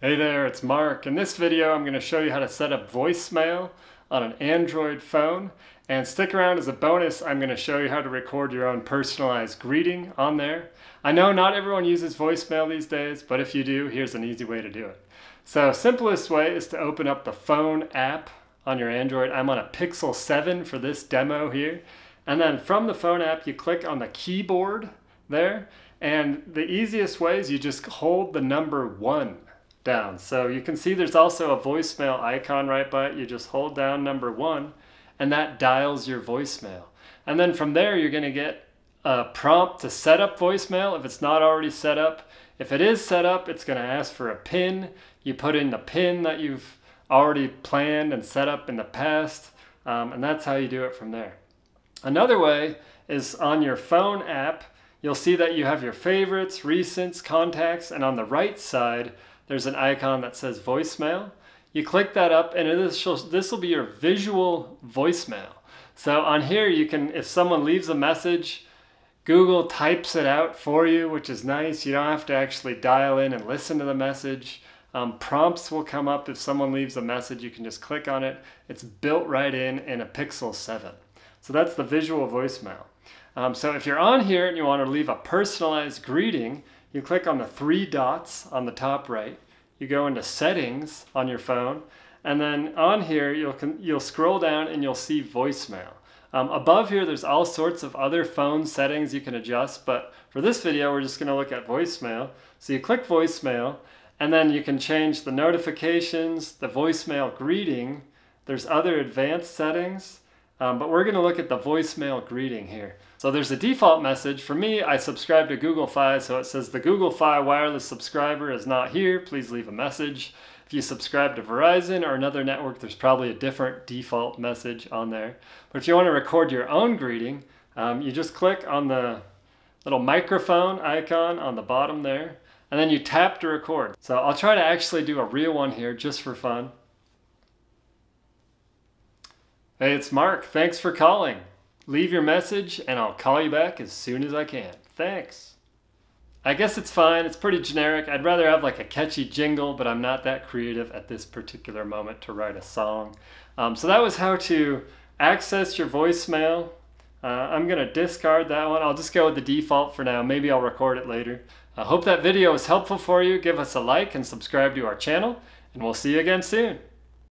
Hey there, it's Mark. In this video, I'm going to show you how to set up voicemail on an Android phone. And stick around as a bonus, I'm going to show you how to record your own personalized greeting on there. I know not everyone uses voicemail these days, but if you do, here's an easy way to do it. So simplest way is to open up the phone app on your Android. I'm on a Pixel 7 for this demo here. And then from the phone app, you click on the keyboard there. And the easiest way is you just hold the number one down. So you can see there's also a voicemail icon right by it. You just hold down number one and that dials your voicemail. And then from there, you're gonna get a prompt to set up voicemail if it's not already set up. If it is set up, it's gonna ask for a pin. You put in the pin that you've already planned and set up in the past, um, and that's how you do it from there. Another way is on your phone app, you'll see that you have your favorites, recents, contacts, and on the right side, there's an icon that says voicemail. You click that up and this will be your visual voicemail. So on here you can, if someone leaves a message, Google types it out for you, which is nice. You don't have to actually dial in and listen to the message. Um, prompts will come up if someone leaves a message. You can just click on it. It's built right in in a Pixel 7. So that's the visual voicemail. Um, so if you're on here and you want to leave a personalized greeting, you click on the three dots on the top right, you go into settings on your phone, and then on here you'll, you'll scroll down and you'll see voicemail. Um, above here there's all sorts of other phone settings you can adjust, but for this video we're just going to look at voicemail. So you click voicemail, and then you can change the notifications, the voicemail greeting, there's other advanced settings, um, but we're going to look at the voicemail greeting here. So there's a default message. For me, I subscribe to Google Fi, so it says the Google Fi wireless subscriber is not here. Please leave a message. If you subscribe to Verizon or another network, there's probably a different default message on there. But if you want to record your own greeting, um, you just click on the little microphone icon on the bottom there, and then you tap to record. So I'll try to actually do a real one here just for fun. Hey, it's Mark. Thanks for calling. Leave your message and I'll call you back as soon as I can. Thanks. I guess it's fine. It's pretty generic. I'd rather have like a catchy jingle, but I'm not that creative at this particular moment to write a song. Um, so that was how to access your voicemail. Uh, I'm going to discard that one. I'll just go with the default for now. Maybe I'll record it later. I hope that video was helpful for you. Give us a like and subscribe to our channel, and we'll see you again soon.